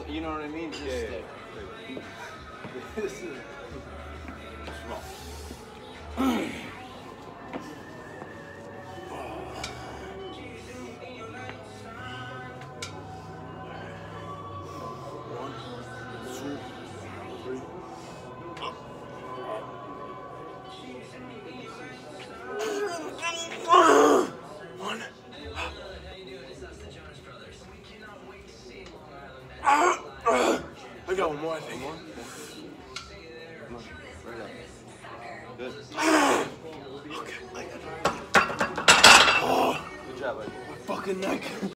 It's, you know what I mean? Just Yeah, like, yeah. this is. One, I got one more, I think. Come on, right up. Good. Okay, I got it. Good job, buddy. Fucking neck.